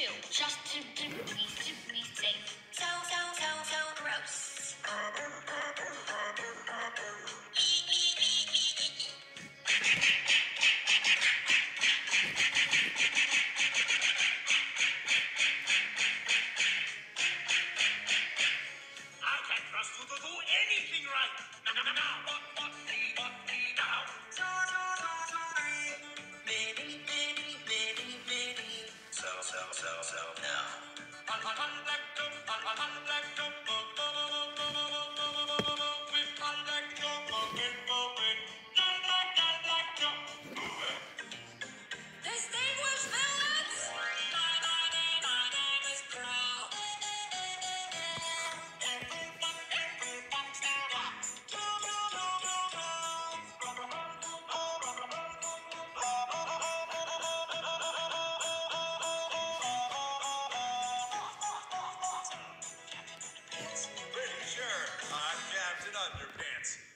too, just to, to, be, to be safe. So, so, so, so gross. I can't trust you to do anything right. No, no, no, no, what, what? now. out in your pants.